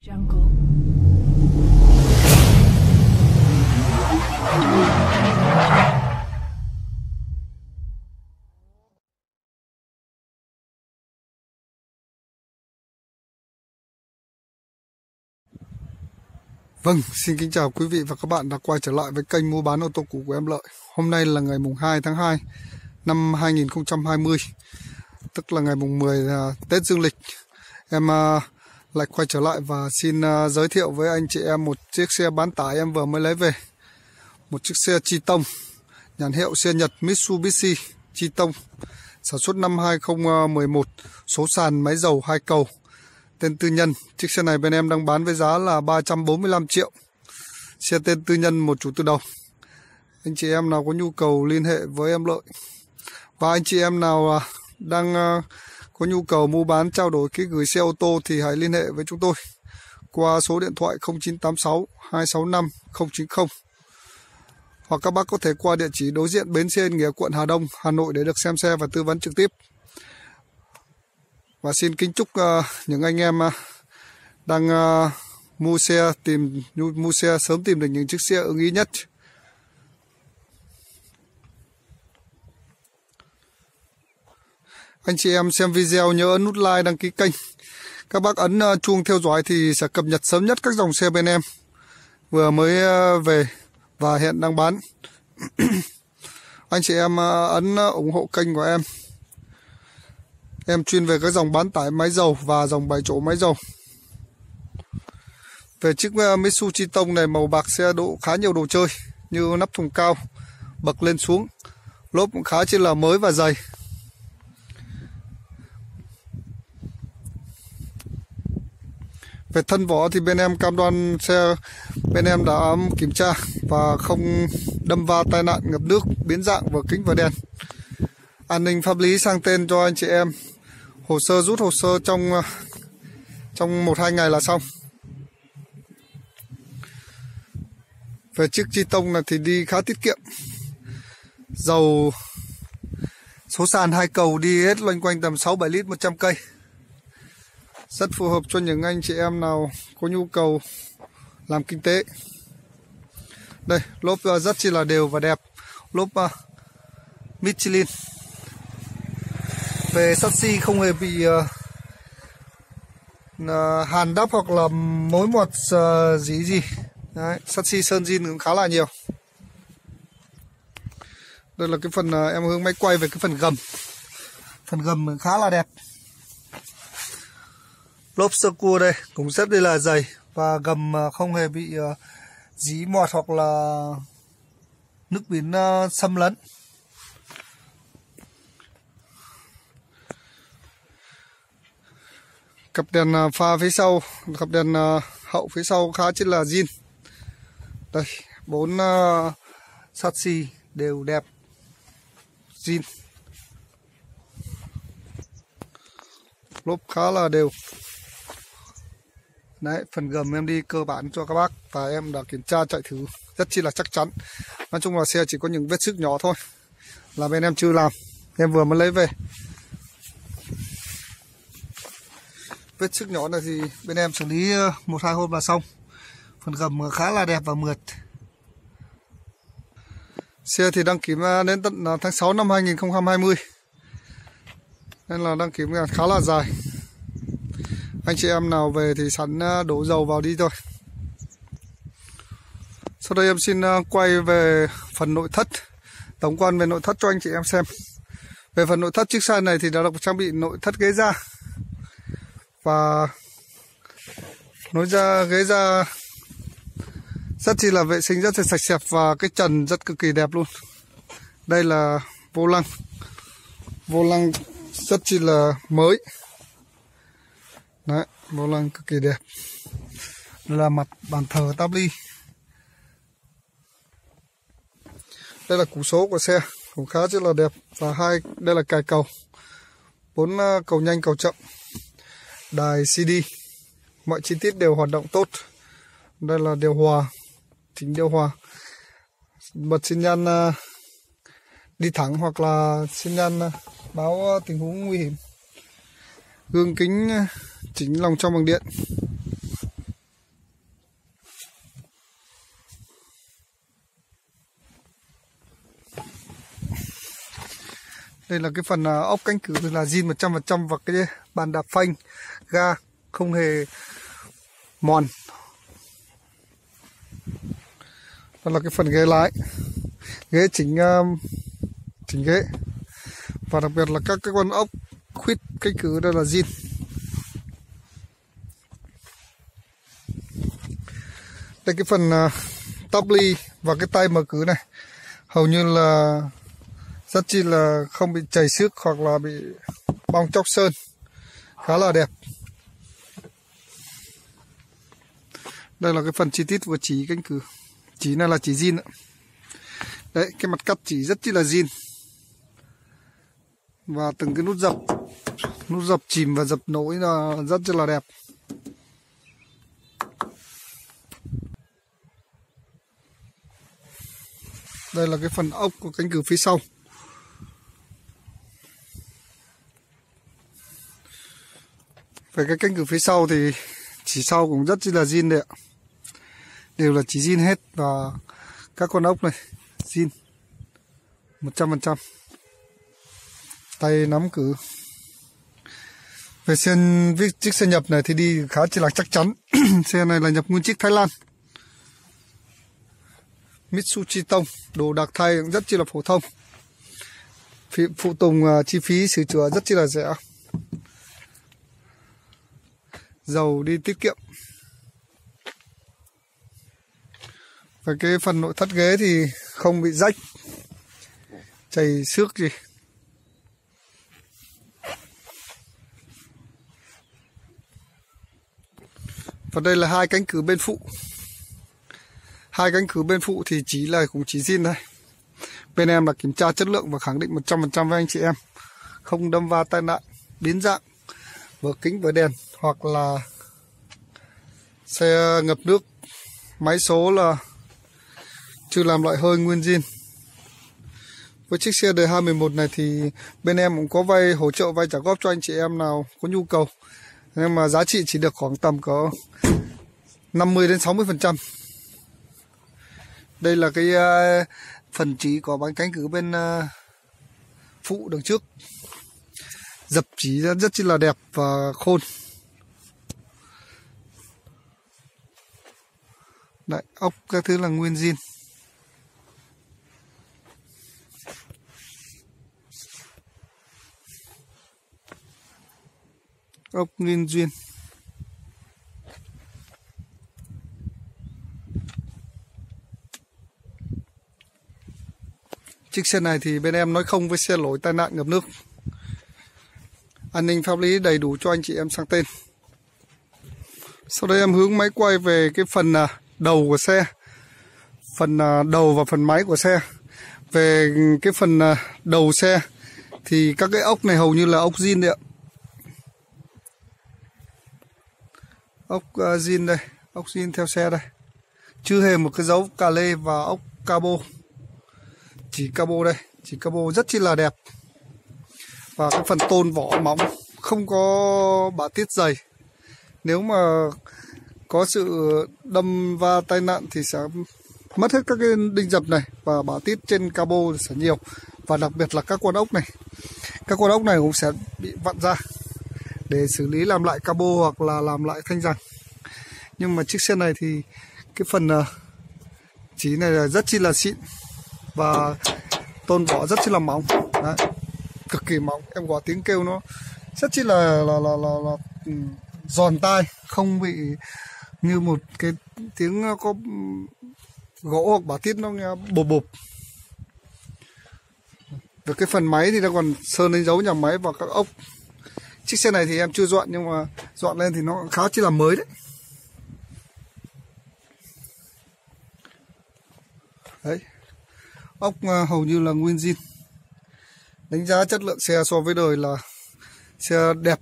Jungle. Vâng, xin kính chào quý vị và các bạn đã quay trở lại với kênh mua bán ô tô cũ của em Lợi. Hôm nay là ngày mùng 2 tháng 2 năm 2020, tức là ngày mùng 10 là Tết Dương lịch. Em uh, lại quay trở lại và xin uh, giới thiệu với anh chị em một chiếc xe bán tải em vừa mới lấy về. Một chiếc xe Triton, nhãn hiệu xe Nhật Mitsubishi Triton, sản xuất năm 2011, số sàn máy dầu hai cầu tên tư nhân. Chiếc xe này bên em đang bán với giá là 345 triệu. Xe tên tư nhân một chủ tư đầu. Anh chị em nào có nhu cầu liên hệ với em Lợi. Và anh chị em nào uh, đang Uh, có nhu cầu mua bán trao đổi ký gửi xe ô tô thì hãy liên hệ với chúng tôi qua số điện thoại 0986 265 090 hoặc các bác có thể qua địa chỉ đối diện bến xe Yên Nghĩa quận Hà Đông, Hà Nội để được xem xe và tư vấn trực tiếp. Và xin kính chúc uh, những anh em uh, đang uh, mua xe tìm mua xe sớm tìm được những chiếc xe ưng ý nhất. Anh chị em xem video nhớ ấn nút like đăng ký kênh. Các bác ấn ờ, chuông theo dõi thì sẽ cập nhật sớm nhất các dòng xe bên em. Vừa mới ờ, về và hiện đang bán. anh chị em ờ, ấn ủng hộ kênh của em. Em chuyên về các dòng bán tải máy dầu và dòng bảy chỗ máy dầu. Về chiếc Mitsubishi Tông này màu bạc xe độ khá nhiều đồ chơi như nắp thùng cao, bậc lên xuống, lốp cũng khá chỉ là mới và dày. Về thân vỏ thì bên em cam đoan xe bên em đã kiểm tra và không đâm va tai nạn ngập nước, biến dạng vở kính và đèn. An ninh pháp lý sang tên cho anh chị em. Hồ sơ rút hồ sơ trong à, trong một hai ngày là xong. Về chiếc chi tông là thì đi khá tiết kiệm. Dầu số sàn hai cầu đi hết loanh quanh tầm 6 7 lít 100 cây rất phù hợp cho những anh chị em nào có nhu cầu làm kinh tế. Đây lốp à, rất chi là đều và đẹp. Lốp uh, Michelin. Về chassis không hề bị uh, uh, hàn đắp hoặc là mối mọt uh, gì gì. Đấy, sơn zin cũng khá là nhiều. Đây là cái phần uh, em hướng máy quay về cái phần gầm. Phần gầm khá là đẹp lốp sơ cua đây, cũng rất đây là dày và gầm à, không hề bị à, dí mọt hoặc là nước biển à, xâm lấn. Cặp đèn pha phía sau, cặp đèn hậu phía sau khá chất là zin. Đây, bốn sắt xì đều đẹp, zin. Lốp khá là đều. Đấy, phần gầm em đi cơ bản cho các bác và em đã kiểm tra chạy thử rất chi là chắc chắn. Nói chung là xe chỉ có những vết xước nhỏ thôi. Là bên em chưa làm, em vừa mới lấy về. Vết xước nhỏ này thì bên em xử lý ờ, một hai hôm là xong. Phần gầm khá là đẹp và mượt. Xe thì đăng kiểm ờ, đến tận ờ, tháng 6 năm 2020. Nên là đăng kiểm khá là dài anh chị em nào về thì sẵn ờ, đổ dầu vào đi thôi. Sau đây em xin ờ, quay về phần nội thất, tổng quan về nội thất cho anh chị em xem. Về phần nội thất, chiếc xe này thì đã được trang bị nội thất ghế da. Và nối ra, ghế da rất chi là vệ sinh, rất là sạch sẽ và cái trần rất cực kỳ đẹp luôn. Đây là vô lăng. Vô lăng rất chi là mới. Đấy, vô lăng cực kỳ đẹp. Đây là mặt bàn thờ tabli. Đây là củ số của xe, cũng khá rất là đẹp. Và hai, đây là cài cầu. Bốn à, cầu nhanh, cầu chậm. Đài CD. Mọi chi tiết đều hoạt động tốt. Đây là điều hòa, chỉnh điều hòa. Bật xin nhan à, đi thẳng hoặc là xin nhan à, báo tình huống nguy hiểm. Gương kính chính lòng trong bằng điện. Đây là cái phần à, ốc cánh cửa là zin 100% và cái bàn đạp phanh, ga không hề mòn. Đó là cái phần ghế lái, ghế chỉnh à, chỉnh ghế. Và đặc biệt là các cái con ốc khuyết cánh cửa đây là zin. Đây cái phần uh, top ly và cái tay mở cửa này hầu như là rất chi là không bị chảy xước hoặc là bị bong chóc sơn. Khá là đẹp. Đây là cái phần chi tiết của chỉ cánh cửa. Chỉ này là chỉ zin đấy cái mặt cắt chỉ rất chi là zin. Và từng cái nút dập. Nút dập chìm và dập nối là rất chi là đẹp. Đây là cái phần ốc của cánh cửa phía sau. Về cái cánh cửa phía sau thì chỉ sau cũng rất là zin đấy ạ. Đều là chỉ zin hết và các con ốc này, zin 100% tay nắm cửa. Về xe chiếc xe nhập này thì đi khá chỉ là chắc chắn. Xe này là nhập nguyên chiếc Thái Lan. Mitsubishi Tông. Đồ đặc thay cũng rất chi là phổ thông. Phụ tùng uh, chi phí sửa chữa rất chi là rẻ. Dầu đi tiết kiệm. Và cái phần nội thất ghế thì không bị rách. Chảy xước gì. Và đây là hai cánh cửa bên phụ hai cánh cửa bên phụ thì chỉ là cũng chỉ zin thôi. Bên em là kiểm tra chất lượng và khẳng định 100% với anh chị em. Không đâm va tai nạn, biến dạng vỡ kính vỡ đèn hoặc là xe ngập nước. Máy số là chưa làm loại hơi nguyên zin. Với chiếc xe đời 211 này thì bên em cũng có vay, hỗ trợ vay trả góp cho anh chị em nào có nhu cầu. Nhưng mà giá trị chỉ được khoảng tầm có 50 đến 60 phần trăm đây là cái ờ, phần chỉ có bánh cánh cửa bên ờ, phụ đằng trước. Dập chỉ rất, rất là đẹp và khôn. Đấy, ốc các thứ là nguyên zin. Ốc nguyên duyên chiếc xe này thì bên em nói không với xe lỗi tai nạn ngập nước. An ninh pháp lý đầy đủ cho anh chị em sang tên. Sau đây em hướng máy quay về cái phần à, đầu của xe. Phần à, đầu và phần máy của xe. Về cái phần à, đầu xe thì các cái ốc này hầu như là ốc zin đấy ạ. Ốc zin đây, ốc zin theo xe đây. Chưa hề một cái dấu cà lê và ốc cabo chỉ cabo đây, chỉ cabo rất chi là đẹp. Và cái phần tôn vỏ móng không có bả tiết dày. Nếu mà có sự đâm va tai nạn thì sẽ mất hết các cái đinh dập này và bả tiết trên cabo sẽ nhiều. Và đặc biệt là các con ốc này. Các con ốc này cũng sẽ bị vặn ra để xử lý làm lại cabo hoặc là làm lại thanh rằng nhưng mà chiếc xe này thì cái phần ờ, chỉ này là rất chi là xịn và tôn vỏ rất chi là mỏng. Đấy. cực kỳ mỏng. Em có tiếng kêu nó rất chi là là là là, là ừ, giòn tai không bị như một cái tiếng có gỗ hoặc bảo tiết nó nghe bộp bộp được cái phần máy thì nó còn sơn lên dấu nhà máy và các ốc. Chiếc xe này thì em chưa dọn nhưng mà dọn lên thì nó khá chi là mới đấy. Đấy ốc ờ, hầu như là nguyên zin. Đánh giá chất lượng xe so với đời là xe đẹp.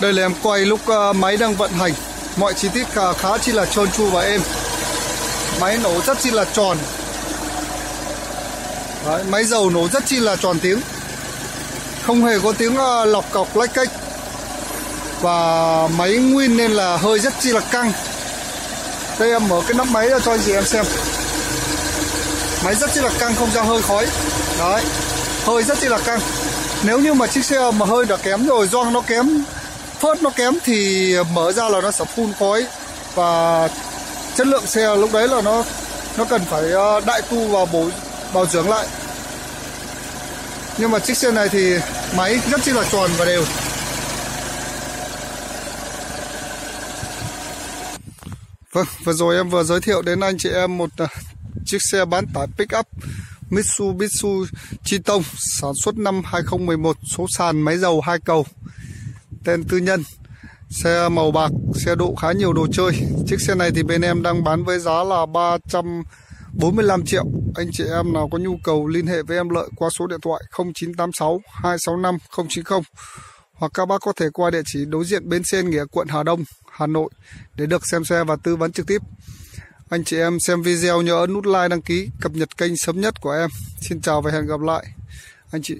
Đây là em quay lúc ờ, máy đang vận hành. Mọi chi tiết khá, khá chi là trơn tru và êm. Máy nổ rất chi là tròn. Đấy, máy dầu nổ rất chi là tròn tiếng. Không hề có tiếng ờ, lọc cọc lách cách. Và máy nguyên nên là hơi rất chi là căng đây em mở cái nắp máy ra cho anh chị em xem. Máy rất chi là căng, không ra hơi khói. Đấy, hơi rất chi là căng. Nếu như mà chiếc xe mà hơi đã kém rồi, do nó kém, phớt nó kém thì mở ra là nó sẽ phun khói. Và chất lượng xe lúc đấy là nó nó cần phải ờ, đại tu và bổ, bảo dưỡng lại. Nhưng mà chiếc xe này thì máy rất chi là tròn và đều. Vâng, vừa rồi em vừa giới thiệu đến anh chị em một uh, chiếc xe bán tải pickup Mitsubishi Triton sản xuất năm 2011 số sàn máy dầu hai cầu tên tư nhân. Xe màu bạc xe độ khá nhiều đồ chơi. Chiếc xe này thì bên em đang bán với giá là 345 triệu. Anh chị em nào có nhu cầu liên hệ với em lợi qua số điện thoại 0986 265 090 hoặc các bác có thể qua địa chỉ đối diện bến xe nghĩa quận Hà Đông, Hà Nội để được xem xe và tư vấn trực tiếp. Anh chị em xem video nhớ ấn nút like đăng ký, cập nhật kênh sớm nhất của em. Xin chào và hẹn gặp lại. Anh chị.